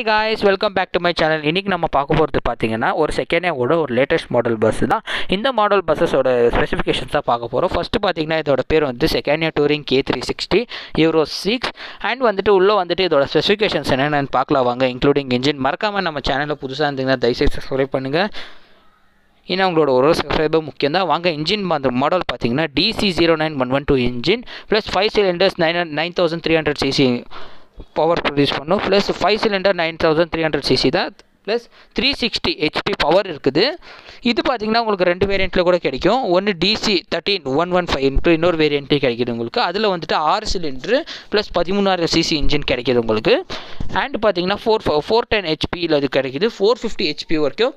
Hi guys welcome back to my channel இன்றைக்கி நம்ம பார்க்க போகிறது பார்த்தீங்கன்னா ஒரு செகண்டோட ஒரு லேட்டஸ்ட் மாடல் பஸ் தான். இந்த மாடல் பஸ்ஸஸோட ஸ்பெசிஃபிகேஷன்ஸ் தான் பார்க்க போகிறோம் ஃபஸ்ட்டு பார்த்தீங்கன்னா இதோட பேர் வந்து second touring K three sixty Euro six and வந்துட்டு உள்ளே வந்துட்டு இதோட ஸ்பெசிஃபிகேஷன்ஸ் என்னென்னு பார்க்கலாம் வாங்க இன்க்ளூடிங் இன்ஜின் மறக்காமல் நம்ம சேனலில் புதுசாக இருந்தீங்கன்னா தயவுசெய்து சப்ஸ்கிரைப் பண்ணுங்கள் ஏன்னா உங்களோட ஒரு சப்ஸ்கிரைபர் முக்கியம் தான் வாங்க இன்ஜின் அந்த மாடல் பார்த்தீங்கன்னா DC zero nine one one two engine plus five cylinders nine nine thousand three hundred CC power produce பண்ணும். Plus five cylinder nine thousand three hundred CC தான் plus three sixty HP power இருக்குது. இது பார்த்தீங்கன்னா உங்களுக்கு ரெண்டு வேரியண்ட்டில் கூட கிடைக்கும். ஒன்று DC thirteen one one five into இன்னொரு வேரியண்ட்டு கிடைக்கிது உங்களுக்கு. அதில் வந்துட்டு ஆறு சிலிண்டரு ப்ளஸ் பதிமூணாயிரம் சிசி இன்ஜின் கிடைக்கிது உங்களுக்கு. அண்ட் பார்த்தீங்கன்னா ஃபோர் ஃபோர் டென் ஹெச்பியில் இது கிடைக்கிது. ஃபோர் ஃபிஃப்டி ஹெச்பி வரைக்கும்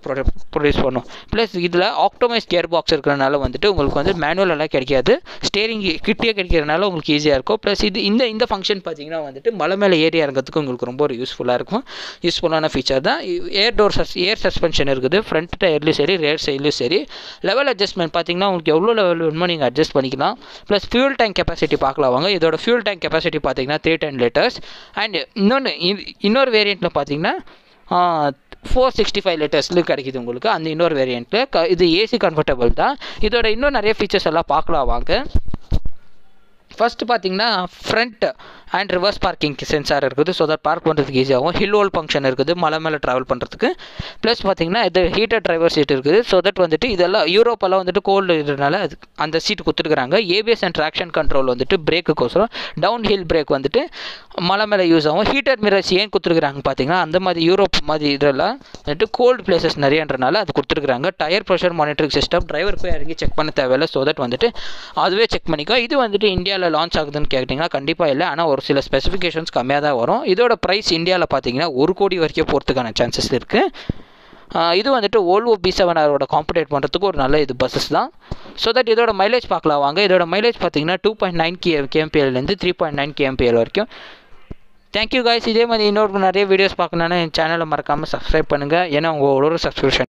ப்ரொடியூஸ் பண்ணும். ப்ளஸ் இதில் ஆக்டோமைஸ் கியர் பாக்ஸ் இருக்கிறனால வந்துட்டு உங்களுக்கு வந்து மேனுவல் எல்லாம் கிடைக்காது. ஸ்டேரிங் கிட்டே கிடைக்கிறதுனால உங்களுக்கு ஈஸியாக இருக்கும். ப்ளஸ் இது இந்த இந்த ஃபங்க்ஷன் பார்த்தீங்கன்னா வந்துட்டு மலை மேலே ஏறி இறங்கிறதுக்கு உங்களுக்கு ரொம்ப ஒரு யூஸ்ஃபுல்லாக இருக்கும். யூஸ்ஃபுல்லான ஃபீச்சர் தான். Air door sus air suspension இருக்குது. ஃப்ரண்ட் டயர்லையும் சரி ரேர் சைட்லையும் சரி. லெவல் அட்ஜஸ்ட்மெண்ட் பார்த்தீங்கன்னா உங்களுக்கு எவ்வளோ லெவல் வேணுமோ நீங்கள் அட்ஜஸ்ட் பண்ணிக்கலாம். ப்ளஸ் ஃபியூல் டேங்க் கெப்பாசிட்டி பார்க்கலாம் வாங்க இதோட ஃபியூல் டேங்க் கெப்பாசிட்டி பார்த்தீங்கன்னா த்ரீ டென் லிட்டர்ஸ் அண்ட் இன்னொன்று இன்னொரு வேரியண்ட்டில் பார்த்தீங்கன்னா ஃபோர் சிக்ஸ்டி ஃபைவ் லிட்டர்ஸ்லையும் கிடைக்குது உங்களுக்கு. அந்த இன்னொரு வேரியண்ட்டில் க இது ஏசி கம்ஃபர்டபுள் தான். இதோட இன்னும் நிறைய ஃபீச்சர்ஸ் எல்லாம் பார்க்கலாம் வாங்க. ஃபஸ்ட்டு பார்த்தீங்கன்னா front and reverse parking sensor இருக்குது. ஸோ தட் பார்க் பண்ணுறதுக்கு ஈஸியாகும் ஹில் ஹோல் ஃபங்க்ஷன் இருக்குது. மலை மேலே ட்ராவல் பண்ணுறதுக்கு ப்ளஸ் பார்த்தீங்கன்னா இது ஹீட்டர் டிரைவர் சீட் இருக்குது. ஸோ தட் வந்துட்டு இதெல்லாம் யூரோப்பெல்லாம் வந்துட்டு கோல்டு இதனால அது அந்த சீட் கொடுத்துருக்குறாங்க ஏபிஎஸ் அண்ட் ட்ராக்ஷன் கண்ட்ரோல் வந்துட்டு பிரேக்குக்கோசரம் டவுன் ஹில் பிரேக் வந்துட்டு மலை மேலே யூஸ் ஆகும். ஹீட்டர் மிரர்ஸ் ஏன் கொடுத்துருக்குறாங்க பார்த்தீங்கன்னா அந்த மாதிரி யூரோப் மாதிரி இதெல்லாம் வந்துட்டு கோல்டு பிளேசஸ் நிறையன்றனால அது கொடுத்துருக்குறாங்க tyre pressure monitoring system driver போய் இறங்கி செக் பண்ண தேவையில்லை. ஸோ தட் வந்துட்டு அதுவே செக் பண்ணிக்கோ. இது வந்துட்டு இந்தியாவில் லான்ச் ஆகுதுன்னு கேட்டிங்கன்னா கண்டிப்பாக இல்லை. ஆனால் ஒரு சில ஸ்பெசிஃபிகேஷன்ஸ் கம்மியாக தான் வரும். இதோட ப்ரைஸ் இந்தியாவில் பார்த்தீங்கன்னா ஒரு கோடி வரைக்கும் போகிறதுக்கான சான்சஸ் இருக்குது இது வந்துட்டு ஓல்வோ பி செவன் ஆரோட காம்படேட் பண்ணுறதுக்கு ஒரு நல்ல இது பஸ்ஸஸ் தான். ஸோ தட் இதோட மைலேஜ் பார்க்கலாம் வாங்க. இதோட மைலேஜ் பார்த்தீங்கன்னா டூ பாயிண்ட் நைன் கே கேஎம்பிஎல்லேருந்து த்ரீ பாயிண்ட் நைன் கேஎம்பிஎல் வரைக்கும். தேங்க்யூ காய்ஸ் இதே மாதிரி இன்னொரு நிறைய வீடியோஸ் பார்க்கணுன்னா என் சேனலை மறக்காமல் சப்ஸ்கிரைப் பண்ணுங்கள் ஏன்னா உங்களோட சப்ஸ்கிரிப்ஷன்